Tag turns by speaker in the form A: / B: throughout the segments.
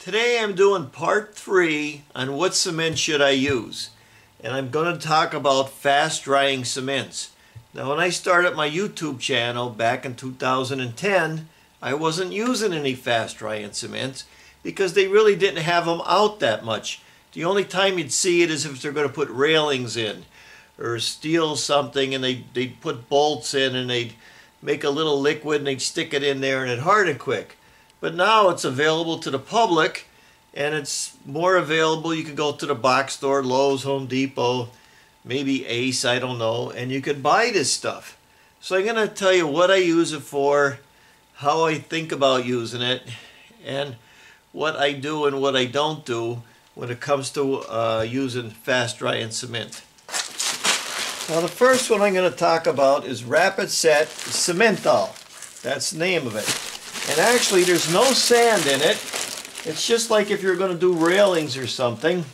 A: Today I'm doing part three on what cement should I use. And I'm going to talk about fast drying cements. Now when I started my YouTube channel back in 2010, I wasn't using any fast drying cements because they really didn't have them out that much. The only time you'd see it is if they're going to put railings in or steel something and they, they'd put bolts in and they'd make a little liquid and they'd stick it in there and it'd harden quick. But now it's available to the public and it's more available. You can go to the box store, Lowe's, Home Depot, maybe Ace, I don't know, and you could buy this stuff. So I'm going to tell you what I use it for, how I think about using it, and what I do and what I don't do when it comes to uh, using fast drying cement. Now the first one I'm going to talk about is Rapid Set Cement All. That's the name of it. And actually there's no sand in it. It's just like if you're going to do railings or something.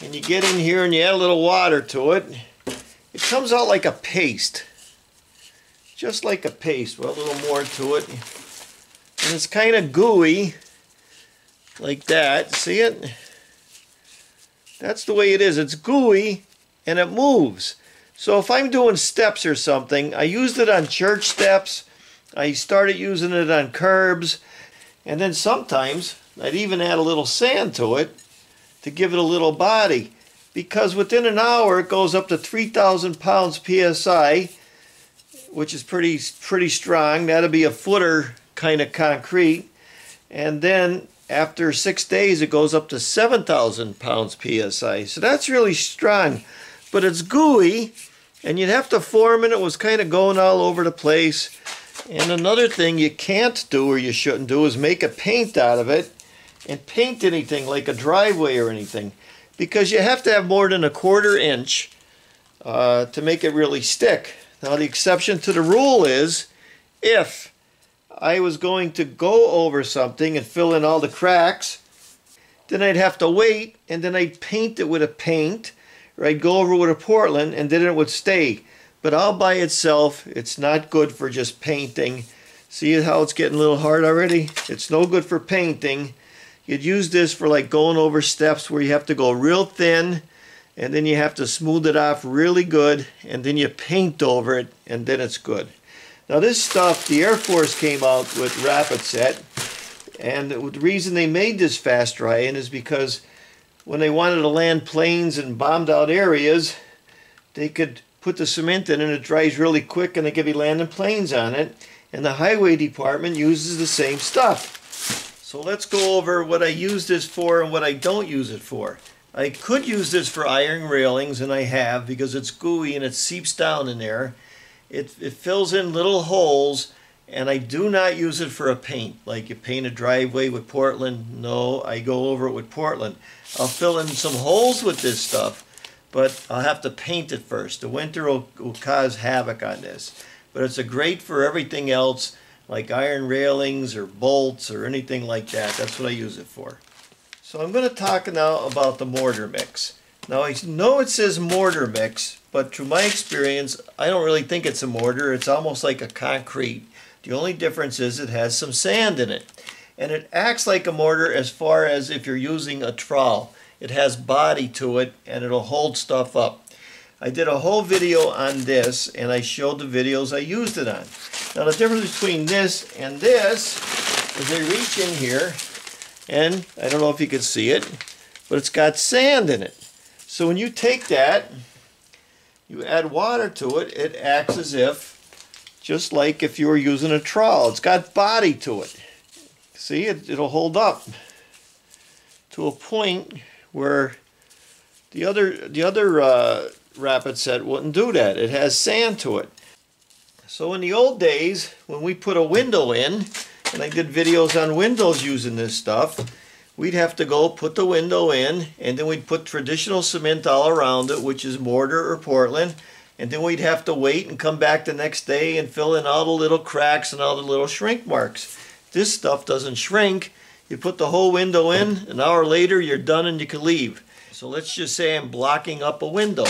A: And you get in here and you add a little water to it. It comes out like a paste. Just like a paste with a little more to it. And it's kind of gooey. Like that. See it? That's the way it is. It's gooey and it moves. So if I'm doing steps or something, I used it on church steps. I started using it on curbs. And then sometimes I'd even add a little sand to it to give it a little body. Because within an hour it goes up to 3,000 pounds PSI, which is pretty, pretty strong. That'll be a footer kind of concrete. And then after six days it goes up to 7,000 pounds PSI. So that's really strong. But it's gooey and you'd have to form it. It was kind of going all over the place. And another thing you can't do or you shouldn't do is make a paint out of it and paint anything like a driveway or anything because you have to have more than a quarter inch uh, to make it really stick. Now the exception to the rule is if I was going to go over something and fill in all the cracks, then I'd have to wait and then I'd paint it with a paint or I'd go over with a Portland and then it would stay. But all by itself, it's not good for just painting. See how it's getting a little hard already? It's no good for painting. You'd use this for like going over steps where you have to go real thin and then you have to smooth it off really good and then you paint over it and then it's good. Now this stuff, the Air Force came out with Rapid Set and the reason they made this fast drying is because when they wanted to land planes in bombed out areas, they could put the cement in and it dries really quick and they could be landing planes on it. And the highway department uses the same stuff. So let's go over what I use this for and what I don't use it for. I could use this for iron railings and I have because it's gooey and it seeps down in there. It, it fills in little holes and I do not use it for a paint. Like you paint a driveway with Portland. No, I go over it with Portland. I'll fill in some holes with this stuff, but I'll have to paint it first. The winter will, will cause havoc on this. But it's a great for everything else, like iron railings or bolts or anything like that. That's what I use it for. So I'm going to talk now about the mortar mix. Now I know it says mortar mix, but through my experience, I don't really think it's a mortar. It's almost like a concrete. The only difference is it has some sand in it. And it acts like a mortar as far as if you're using a trowel. It has body to it and it'll hold stuff up. I did a whole video on this and I showed the videos I used it on. Now the difference between this and this is they reach in here and I don't know if you can see it, but it's got sand in it. So when you take that, you add water to it, it acts as if just like if you were using a trowel. It's got body to it. See, it, it'll hold up to a point where the other the other uh, rapid set wouldn't do that. It has sand to it. So in the old days, when we put a window in, and I did videos on windows using this stuff, we'd have to go put the window in, and then we'd put traditional cement all around it, which is mortar or Portland, and then we'd have to wait and come back the next day and fill in all the little cracks and all the little shrink marks. This stuff doesn't shrink. You put the whole window in, an hour later you're done and you can leave. So let's just say I'm blocking up a window.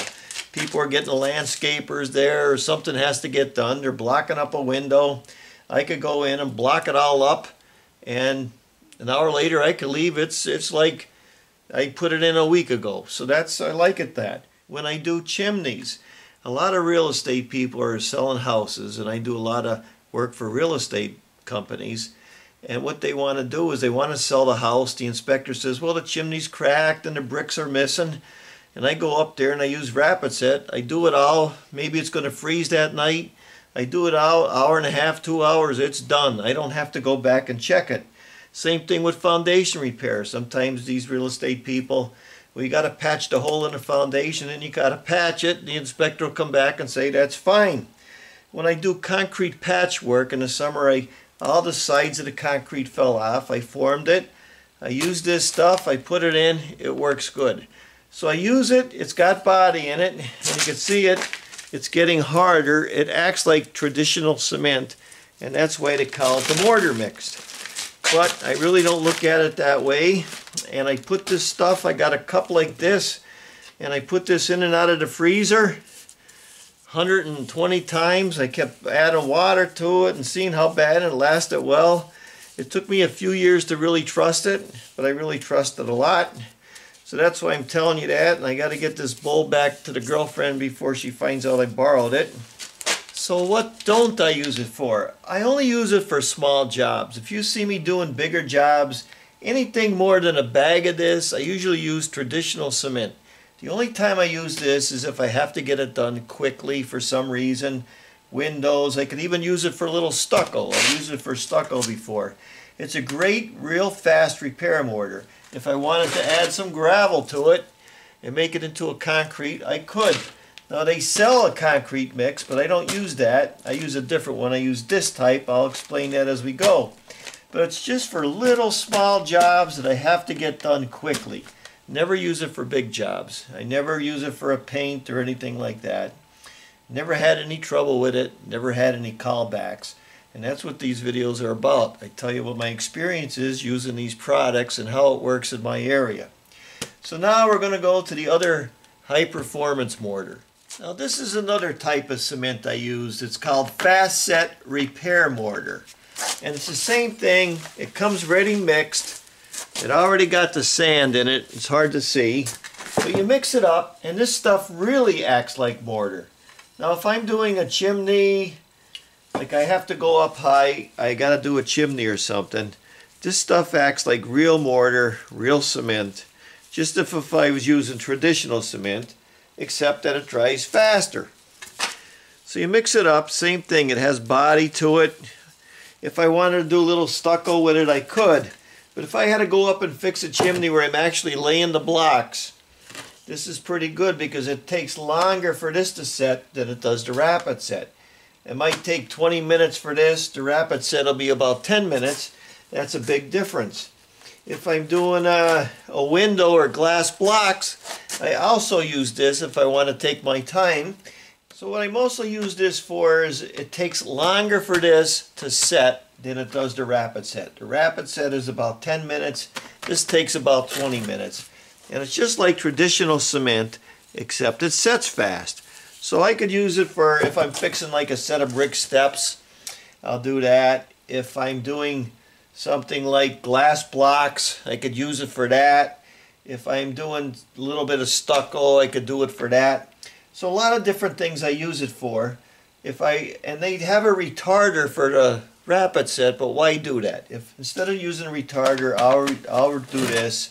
A: People are getting the landscapers there or something has to get done. They're blocking up a window. I could go in and block it all up and An hour later I could leave. It's it's like I put it in a week ago. So that's I like it that. When I do chimneys, a lot of real estate people are selling houses and I do a lot of work for real estate companies. And what they want to do is they want to sell the house. The inspector says, well, the chimney's cracked and the bricks are missing. And I go up there and I use Rapid Set. I do it all. Maybe it's going to freeze that night. I do it all, hour and a half, two hours, it's done. I don't have to go back and check it. Same thing with foundation repair. Sometimes these real estate people, well, you got to patch the hole in the foundation and you got to patch it. The inspector will come back and say, that's fine. When I do concrete patchwork in the summer, I, all the sides of the concrete fell off. I formed it. I use this stuff. I put it in. It works good. So I use it. It's got body in it. And you can see it. It's getting harder. It acts like traditional cement. And that's why they call it the mortar mixed. But I really don't look at it that way. And I put this stuff, I got a cup like this. And I put this in and out of the freezer. 120 times. I kept adding water to it and seeing how bad it lasted well. It took me a few years to really trust it, but I really trust it a lot. So that's why I'm telling you that, and I got to get this bowl back to the girlfriend before she finds out I borrowed it. So what don't I use it for? I only use it for small jobs. If you see me doing bigger jobs, anything more than a bag of this, I usually use traditional cement. The only time I use this is if I have to get it done quickly for some reason. Windows, I could even use it for a little stucco. I've used it for stucco before. It's a great, real fast repair mortar. If I wanted to add some gravel to it and make it into a concrete, I could. Now they sell a concrete mix, but I don't use that. I use a different one. I use this type. I'll explain that as we go. But it's just for little small jobs that I have to get done quickly. Never use it for big jobs. I never use it for a paint or anything like that. Never had any trouble with it. Never had any callbacks. And that's what these videos are about. I tell you what my experience is using these products and how it works in my area. So now we're going to go to the other high performance mortar. Now this is another type of cement I use. It's called Fast Set Repair Mortar. And it's the same thing. It comes ready mixed. It already got the sand in it. It's hard to see. But you mix it up, and this stuff really acts like mortar. Now, if I'm doing a chimney, like I have to go up high, I got to do a chimney or something. This stuff acts like real mortar, real cement. Just if, if I was using traditional cement, except that it dries faster. So you mix it up, same thing. It has body to it. If I wanted to do a little stucco with it, I could. But if I had to go up and fix a chimney where I'm actually laying the blocks, this is pretty good because it takes longer for this to set than it does the rapid set. It might take 20 minutes for this. The rapid set will be about 10 minutes. That's a big difference. If I'm doing a, a window or glass blocks, I also use this if I want to take my time. So what I mostly use this for is it takes longer for this to set than it does the rapid set. The rapid set is about 10 minutes. This takes about 20 minutes. And it's just like traditional cement, except it sets fast. So I could use it for if I'm fixing like a set of brick steps, I'll do that. If I'm doing something like glass blocks, I could use it for that. If I'm doing a little bit of stucco, I could do it for that. So a lot of different things I use it for. If I and they have a retarder for the rapid set, but why do that? If instead of using a retarder, I'll, I'll do this,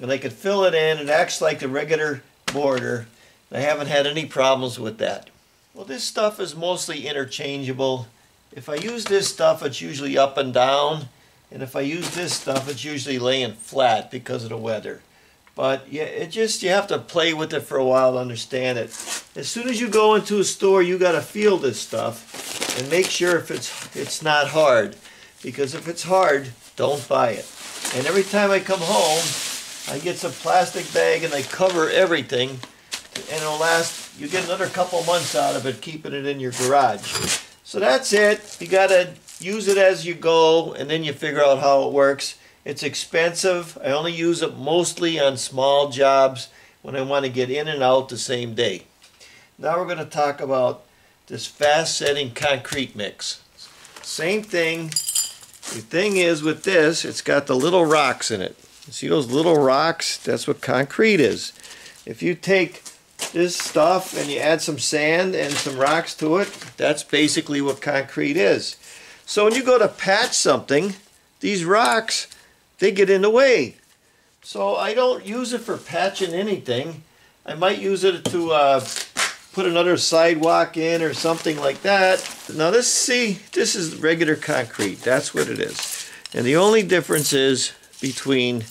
A: and I could fill it in, it acts like the regular border. I haven't had any problems with that. Well, this stuff is mostly interchangeable. If I use this stuff, it's usually up and down, and if I use this stuff, it's usually laying flat because of the weather. But yeah, it just you have to play with it for a while to understand it. As soon as you go into a store, you got to feel this stuff and make sure if it's it's not hard, because if it's hard, don't buy it. And every time I come home, I get some plastic bag and I cover everything, and it'll last. You get another couple months out of it, keeping it in your garage. So that's it. You got to use it as you go, and then you figure out how it works. It's expensive. I only use it mostly on small jobs when I want to get in and out the same day. Now we're going to talk about this fast setting concrete mix. Same thing. The thing is with this, it's got the little rocks in it. See those little rocks? That's what concrete is. If you take this stuff and you add some sand and some rocks to it, that's basically what concrete is. So when you go to patch something, these rocks, they get in the way. So I don't use it for patching anything. I might use it to uh, put another sidewalk in or something like that. Now this, see, this is regular concrete. That's what it is. And the only difference is between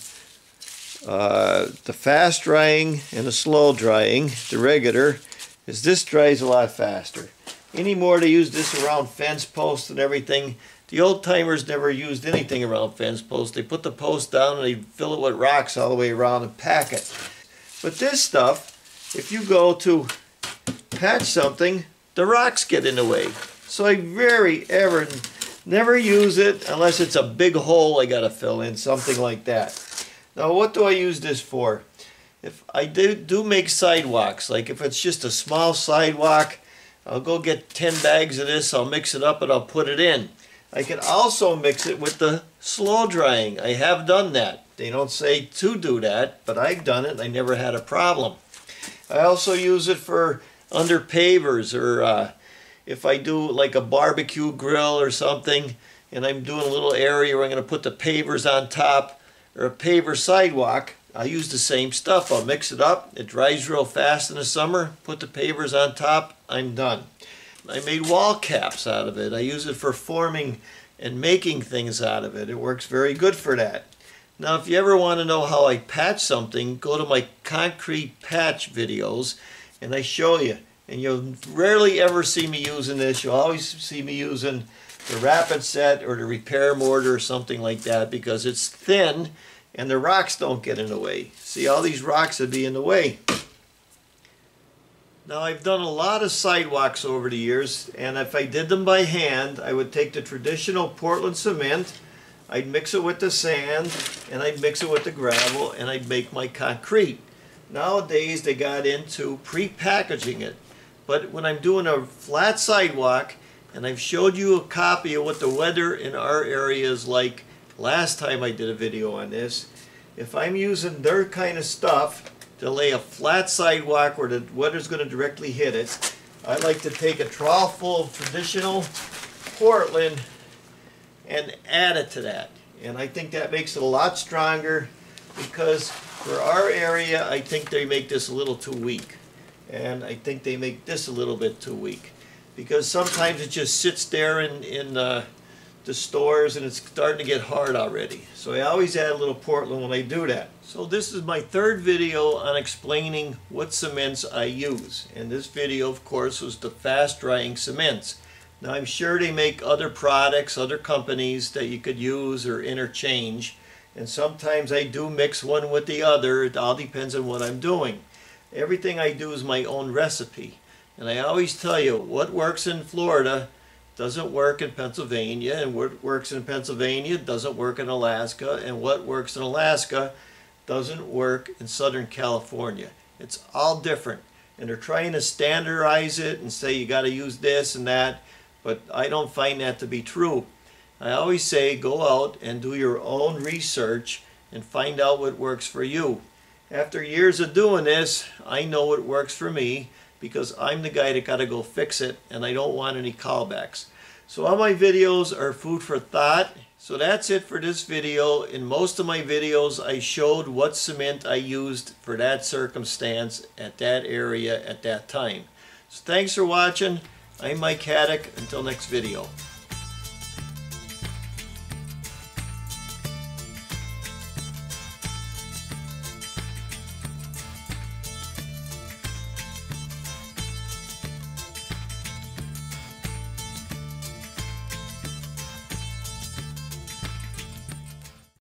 A: uh, the fast drying and the slow drying, the regular, is this dries a lot faster. Anymore they use this around fence posts and everything. The old timers never used anything around fence posts. They put the post down and they fill it with rocks all the way around and pack it. But this stuff, if you go to patch something, the rocks get in the way. So I very ever never use it unless it's a big hole I gotta fill in, something like that. Now what do I use this for? If I do, do make sidewalks, like if it's just a small sidewalk, I'll go get 10 bags of this, I'll mix it up and I'll put it in. I can also mix it with the slow drying. I have done that. They don't say to do that, but I've done it I never had a problem. I also use it for under pavers or uh, if I do like a barbecue grill or something and I'm doing a little area where I'm going to put the pavers on top, or a paver sidewalk, I use the same stuff. I'll mix it up. It dries real fast in the summer. Put the pavers on top. I'm done. I made wall caps out of it. I use it for forming and making things out of it. It works very good for that. Now, if you ever want to know how I patch something, go to my concrete patch videos and I show you. And you'll rarely ever see me using this. You'll always see me using the rapid set or the repair mortar or something like that because it's thin and the rocks don't get in the way. See all these rocks would be in the way. Now I've done a lot of sidewalks over the years and if I did them by hand I would take the traditional Portland cement I'd mix it with the sand and I'd mix it with the gravel and I'd make my concrete. Nowadays they got into pre-packaging it but when I'm doing a flat sidewalk and I've showed you a copy of what the weather in our area is like last time I did a video on this. If I'm using their kind of stuff to lay a flat sidewalk where the weather's going to directly hit it, I like to take a trough full of traditional Portland and add it to that. And I think that makes it a lot stronger because for our area, I think they make this a little too weak. And I think they make this a little bit too weak because sometimes it just sits there in, in uh, the stores and it's starting to get hard already. So I always add a little Portland when I do that. So this is my third video on explaining what cements I use. And this video of course was the fast drying cements. Now I'm sure they make other products, other companies that you could use or interchange. And sometimes I do mix one with the other. It all depends on what I'm doing. Everything I do is my own recipe. And I always tell you, what works in Florida doesn't work in Pennsylvania, and what works in Pennsylvania doesn't work in Alaska, and what works in Alaska doesn't work in Southern California. It's all different. And they're trying to standardize it and say you got to use this and that, but I don't find that to be true. I always say go out and do your own research and find out what works for you. After years of doing this, I know what works for me because I'm the guy that got to go fix it and I don't want any callbacks. So all my videos are food for thought. So that's it for this video. In most of my videos, I showed what cement I used for that circumstance at that area at that time. So thanks for watching. I'm Mike Haduck. Until next video.